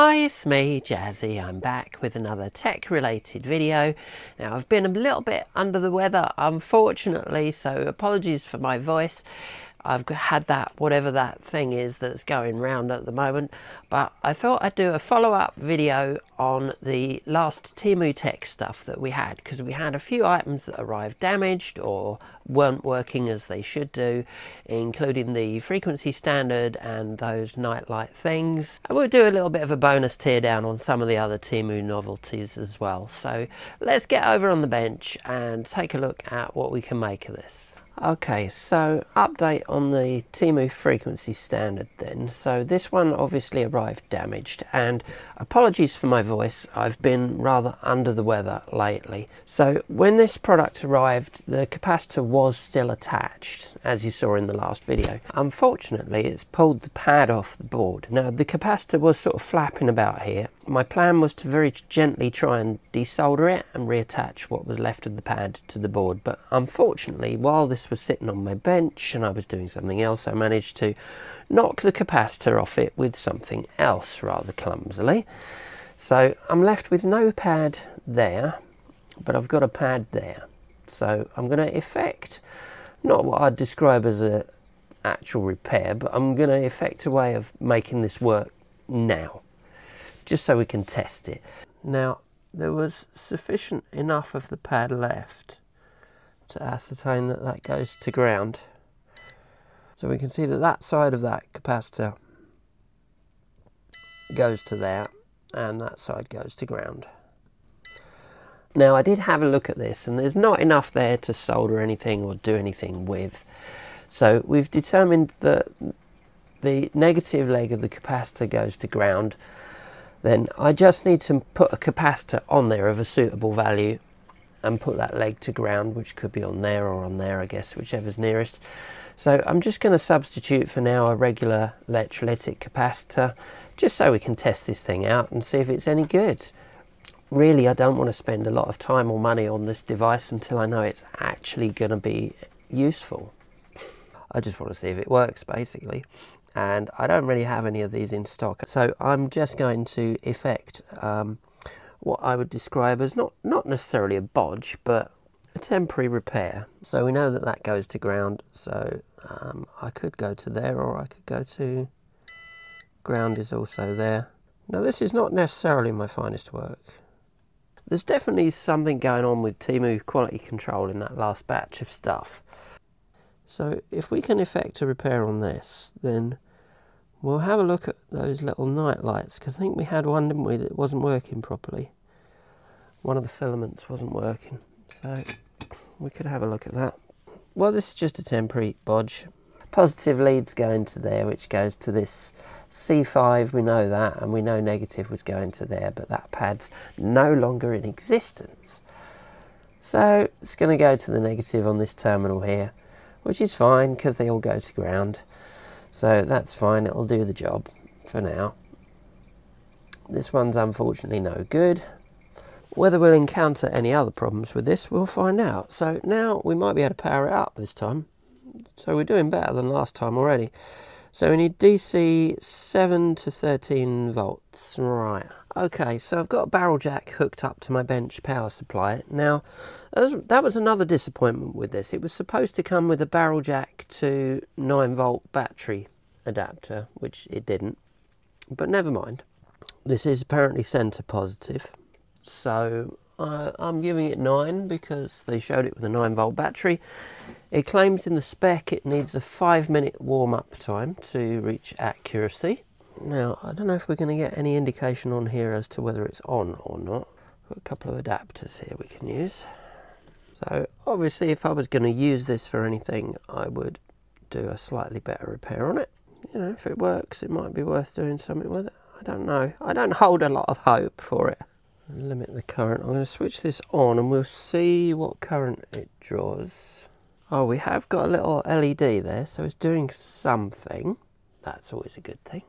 Hi, it's me, Jazzy. I'm back with another tech related video. Now, I've been a little bit under the weather, unfortunately, so apologies for my voice. I've had that, whatever that thing is that's going round at the moment. But I thought I'd do a follow-up video on the last Temu Tech stuff that we had, because we had a few items that arrived damaged or weren't working as they should do, including the frequency standard and those nightlight things. And we'll do a little bit of a bonus teardown on some of the other Temu novelties as well. So let's get over on the bench and take a look at what we can make of this. Okay, so update on the Temu frequency standard then. So this one obviously arrived damaged and apologies for my voice, I've been rather under the weather lately. So when this product arrived, the capacitor was still attached, as you saw in the last video. Unfortunately, it's pulled the pad off the board. Now the capacitor was sort of flapping about here. My plan was to very gently try and desolder it and reattach what was left of the pad to the board, but unfortunately, while this was sitting on my bench and I was doing something else, I managed to knock the capacitor off it with something else rather clumsily. So I'm left with no pad there, but I've got a pad there. So I'm going to effect not what I'd describe as a actual repair, but I'm going to effect a way of making this work now, just so we can test it. Now, there was sufficient enough of the pad left to ascertain that that goes to ground. So we can see that that side of that capacitor goes to there and that side goes to ground. Now I did have a look at this and there's not enough there to solder anything or do anything with. So we've determined that the negative leg of the capacitor goes to ground then I just need to put a capacitor on there of a suitable value and put that leg to ground, which could be on there or on there, I guess, whichever's nearest. So I'm just going to substitute for now a regular electrolytic capacitor, just so we can test this thing out and see if it's any good. Really, I don't want to spend a lot of time or money on this device until I know it's actually going to be useful. I just want to see if it works, basically. And I don't really have any of these in stock. So I'm just going to effect um, what I would describe as not, not necessarily a bodge, but a temporary repair. So we know that that goes to ground, so um, I could go to there or I could go to ground is also there. Now this is not necessarily my finest work. There's definitely something going on with Temu quality control in that last batch of stuff. So if we can effect a repair on this, then We'll have a look at those little night lights because I think we had one, didn't we, that wasn't working properly. One of the filaments wasn't working, so we could have a look at that. Well, this is just a temporary bodge. Positive leads going to there, which goes to this C5, we know that, and we know negative was going to there, but that pad's no longer in existence. So it's going to go to the negative on this terminal here, which is fine because they all go to ground. So that's fine, it'll do the job for now. This one's unfortunately no good. Whether we'll encounter any other problems with this, we'll find out. So now we might be able to power it up this time. So we're doing better than last time already. So we need DC 7 to 13 volts. Right. Okay, so I've got a barrel jack hooked up to my bench power supply. Now, that was another disappointment with this. It was supposed to come with a barrel jack to 9 volt battery adapter, which it didn't. But never mind. This is apparently center positive. So uh, I'm giving it 9 because they showed it with a 9 volt battery. It claims in the spec it needs a 5 minute warm up time to reach accuracy. Now, I don't know if we're going to get any indication on here as to whether it's on or not. Got a couple of adapters here we can use. So obviously if I was going to use this for anything, I would do a slightly better repair on it. You know, if it works, it might be worth doing something with it. I don't know. I don't hold a lot of hope for it. Limit the current. I'm going to switch this on and we'll see what current it draws. Oh, we have got a little LED there, so it's doing something. That's always a good thing.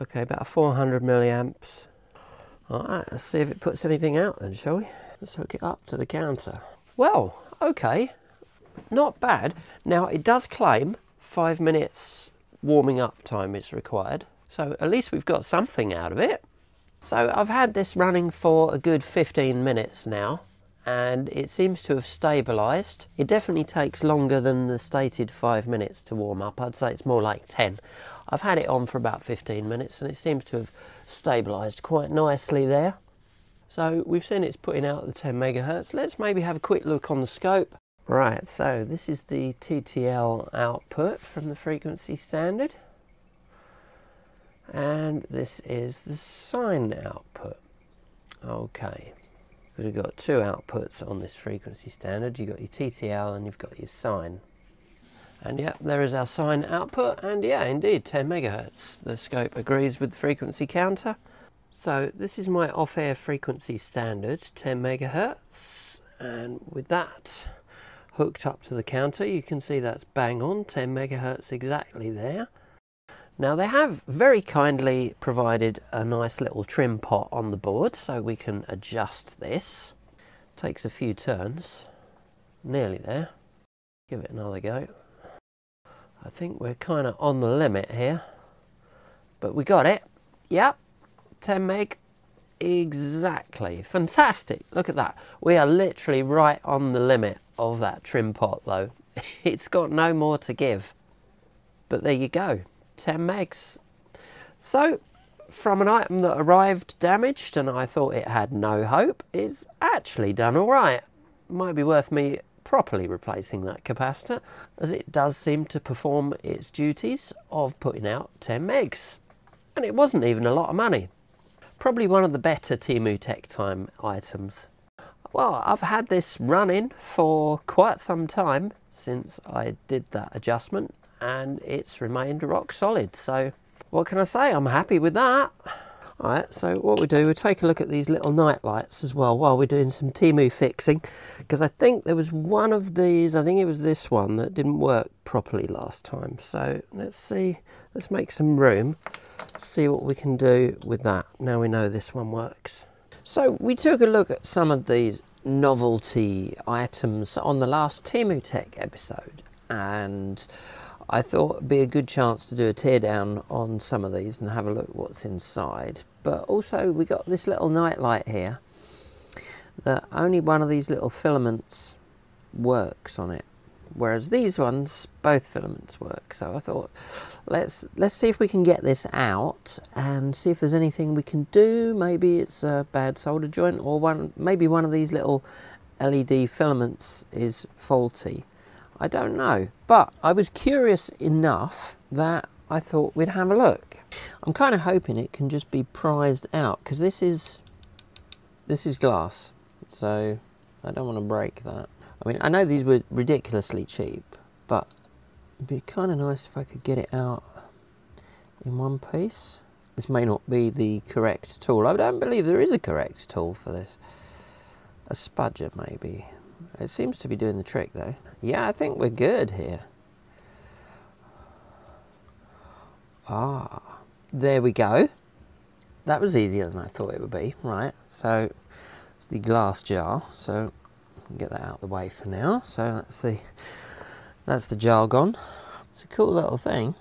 Okay, about 400 milliamps. All right, let's see if it puts anything out then, shall we? Let's hook it up to the counter. Well, okay, not bad. Now, it does claim five minutes warming up time is required. So at least we've got something out of it. So I've had this running for a good 15 minutes now and it seems to have stabilised. It definitely takes longer than the stated 5 minutes to warm up. I'd say it's more like 10. I've had it on for about 15 minutes and it seems to have stabilised quite nicely there. So we've seen it's putting out the 10 megahertz. Let's maybe have a quick look on the scope. Right, so this is the TTL output from the frequency standard and this is the sine output. Okay, we've got two outputs on this frequency standard. You've got your TTL and you've got your sine. And yeah, there is our sine output, and yeah, indeed, 10 megahertz. The scope agrees with the frequency counter. So this is my off-air frequency standard, 10 megahertz, and with that hooked up to the counter, you can see that's bang on, 10 megahertz exactly there. Now they have very kindly provided a nice little trim pot on the board so we can adjust this. Takes a few turns, nearly there. Give it another go. I think we're kind of on the limit here, but we got it. Yep, 10 meg, exactly. Fantastic, look at that. We are literally right on the limit of that trim pot though. It's got no more to give. But there you go. 10 megs. So, from an item that arrived damaged and I thought it had no hope, it's actually done alright. Might be worth me properly replacing that capacitor as it does seem to perform its duties of putting out 10 megs. And it wasn't even a lot of money. Probably one of the better Temu Tech Time items. Well, I've had this running for quite some time since I did that adjustment and it's remained rock solid. So what can I say? I'm happy with that. All right, so what we do, we take a look at these little night lights as well while we're doing some Temu fixing, because I think there was one of these, I think it was this one that didn't work properly last time. So let's see, let's make some room, see what we can do with that. Now we know this one works. So we took a look at some of these novelty items on the last Temu Tech episode, and I thought it'd be a good chance to do a teardown on some of these and have a look what's inside. But also we got this little night light here that only one of these little filaments works on it. Whereas these ones, both filaments work. So I thought, let's let's see if we can get this out and see if there's anything we can do. Maybe it's a bad solder joint or one maybe one of these little LED filaments is faulty. I don't know. But I was curious enough that I thought we'd have a look. I'm kind of hoping it can just be prized out because this is this is glass. So I don't want to break that. I mean, I know these were ridiculously cheap, but it'd be kind of nice if I could get it out in one piece. This may not be the correct tool. I don't believe there is a correct tool for this. A spudger, maybe. It seems to be doing the trick though. Yeah, I think we're good here. Ah, there we go. That was easier than I thought it would be. Right, so it's the glass jar. So get that out of the way for now. So that's the that's the jar gone. It's a cool little thing.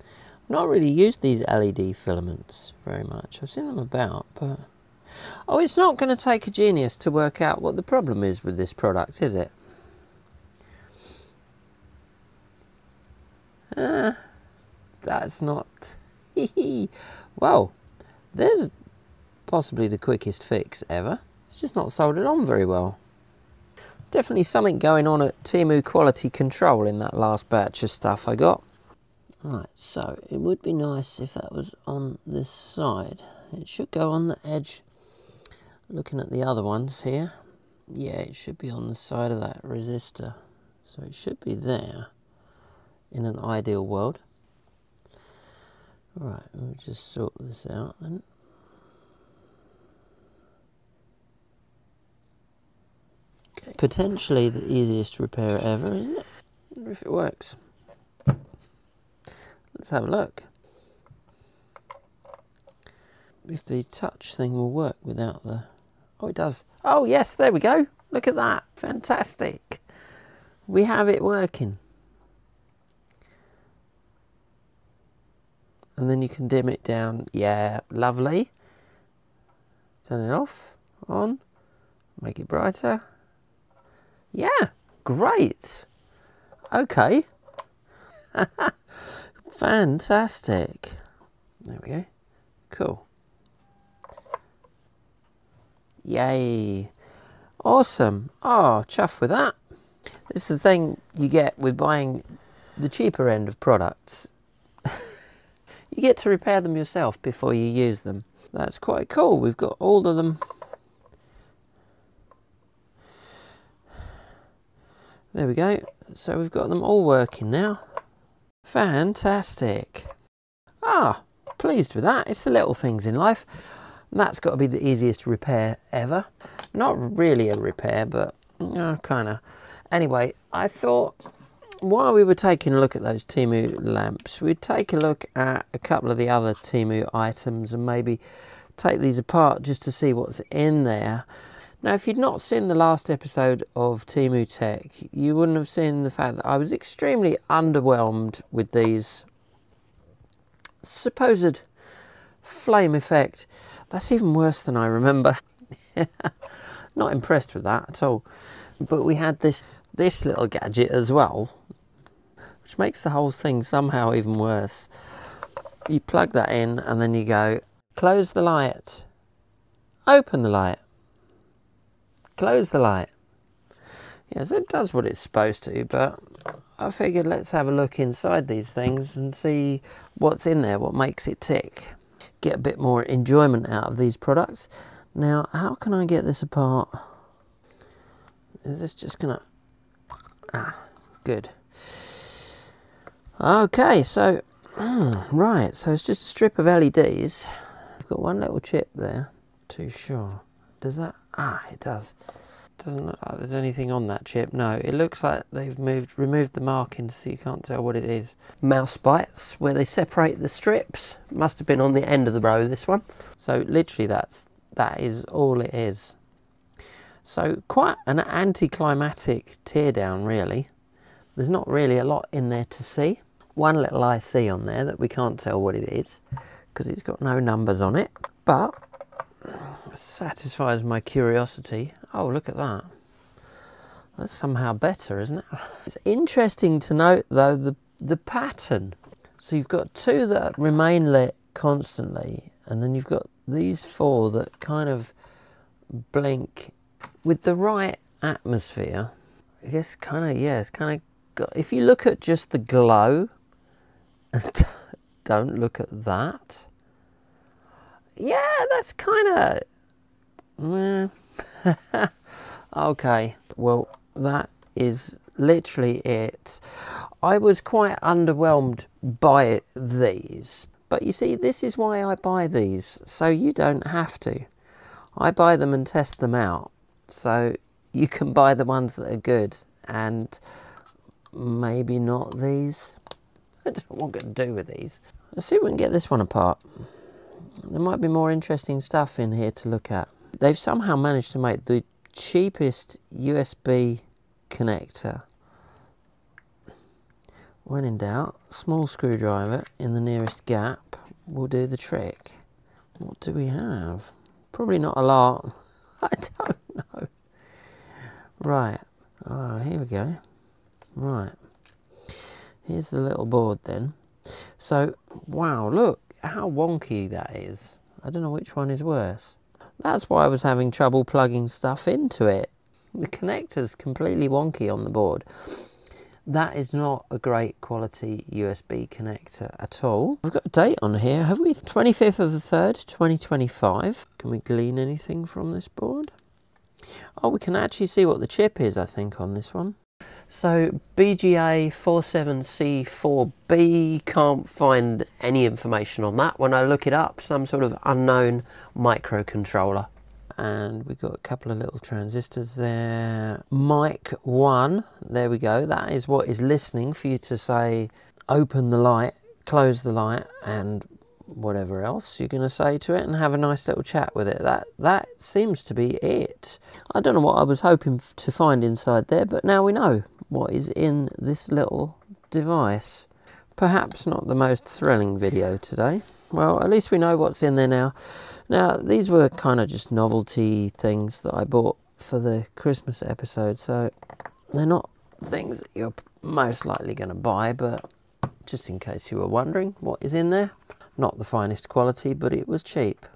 I've not really used these LED filaments very much. I've seen them about, but Oh, it's not going to take a genius to work out what the problem is with this product, is it? Uh, that's not... well, there's possibly the quickest fix ever. It's just not soldered on very well. Definitely something going on at Temu Quality Control in that last batch of stuff I got. Right, so it would be nice if that was on this side. It should go on the edge Looking at the other ones here, yeah, it should be on the side of that resistor. So it should be there in an ideal world. Alright, we'll just sort this out then. Okay. Potentially the easiest repair ever, isn't it? wonder if it works. Let's have a look. If the touch thing will work without the Oh, it does. Oh, yes, there we go. Look at that. Fantastic. We have it working. and then you can dim it down. Yeah, lovely. Turn it off, on, make it brighter. Yeah, great. Okay. Fantastic. There we go. Cool. Yay. Awesome. Oh, chuffed with that. This is the thing you get with buying the cheaper end of products. you get to repair them yourself before you use them. That's quite cool. We've got all of them. There we go. So we've got them all working now. Fantastic. Ah, pleased with that. It's the little things in life. That's got to be the easiest repair ever. Not really a repair, but uh, kind of. Anyway, I thought while we were taking a look at those Temu lamps, we'd take a look at a couple of the other Temu items and maybe take these apart just to see what's in there. Now, if you'd not seen the last episode of Temu Tech, you wouldn't have seen the fact that I was extremely underwhelmed with these supposed flame effect. That's even worse than I remember. not impressed with that at all. But we had this this little gadget as well, which makes the whole thing somehow even worse. You plug that in and then you go, close the light, open the light, close the light. Yes, it does what it's supposed to, but I figured let's have a look inside these things and see what's in there, what makes it tick. Get a bit more enjoyment out of these products. Now, how can I get this apart? Is this just gonna Ah, good. Okay, so, right, so it's just a strip of LEDs. I've got one little chip there, too sure. Does that? Ah, it does. Doesn't look like there's anything on that chip. No, it looks like they've moved, removed the markings so you can't tell what it is. Mouse bites, where they separate the strips. Must have been on the end of the row, this one. So literally that's, that is all it is. So quite an anticlimactic teardown really. There's not really a lot in there to see. One little IC on there that we can't tell what it is because it's got no numbers on it. But satisfies my curiosity. Oh, look at that. That's somehow better, isn't it? It's interesting to note though the, the pattern. So you've got two that remain lit constantly and then you've got these four that kind of blink with the right atmosphere, I guess kind of, yeah, it's kind of, if you look at just the glow, and don't look at that. Yeah, that's kind of, Eh. okay, well, that is literally it. I was quite underwhelmed by these, but you see, this is why I buy these, so you don't have to. I buy them and test them out so you can buy the ones that are good and maybe not these. I don't know what I'm going to do with these. Let's see if we can get this one apart. There might be more interesting stuff in here to look at. They've somehow managed to make the cheapest USB connector. When in doubt, small screwdriver in the nearest gap will do the trick. What do we have? Probably not a lot. I don't know. Right. Oh, here we go. Right. Here's the little board then. So, wow, look how wonky that is. I don't know which one is worse. That's why I was having trouble plugging stuff into it. The connector's completely wonky on the board. That is not a great quality USB connector at all. We've got a date on here, have we? 25th of the 3rd, 2025. Can we glean anything from this board? Oh, we can actually see what the chip is, I think, on this one. So BGA 47C4B, can't find any information on that. When I look it up, some sort of unknown microcontroller. And we've got a couple of little transistors there. Mic 1, there we go. That is what is listening for you to say, open the light, close the light, and whatever else you're going to say to it and have a nice little chat with it. That that seems to be it. I don't know what I was hoping to find inside there, but now we know what is in this little device. Perhaps not the most thrilling video today. Well, at least we know what's in there now. Now, these were kind of just novelty things that I bought for the Christmas episode, so they're not things that you're most likely going to buy, but just in case you were wondering what is in there, not the finest quality, but it was cheap.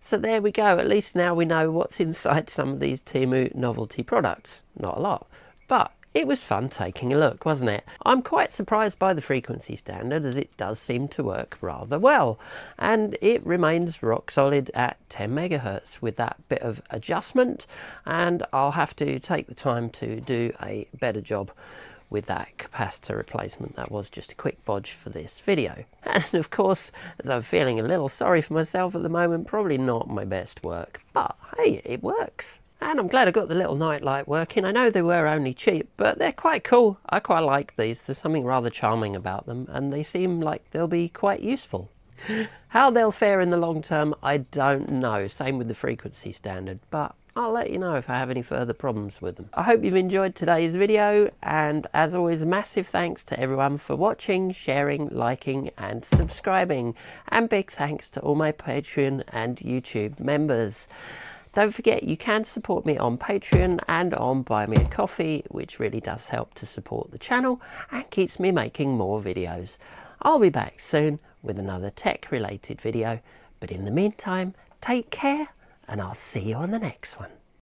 So there we go. At least now we know what's inside some of these Temu novelty products. Not a lot, but it was fun taking a look, wasn't it? I'm quite surprised by the frequency standard as it does seem to work rather well. And it remains rock solid at 10 megahertz with that bit of adjustment. And I'll have to take the time to do a better job with that capacitor replacement. That was just a quick bodge for this video. And of course, as I'm feeling a little sorry for myself at the moment, probably not my best work, but hey, it works. And I'm glad I got the little nightlight working. I know they were only cheap, but they're quite cool. I quite like these. There's something rather charming about them, and they seem like they'll be quite useful. How they'll fare in the long term, I don't know. Same with the frequency standard, but I'll let you know if I have any further problems with them. I hope you've enjoyed today's video, and as always, massive thanks to everyone for watching, sharing, liking, and subscribing. And big thanks to all my Patreon and YouTube members. Don't forget you can support me on Patreon and on Buy Me a Coffee, which really does help to support the channel and keeps me making more videos. I'll be back soon with another tech related video, but in the meantime, take care and I'll see you on the next one.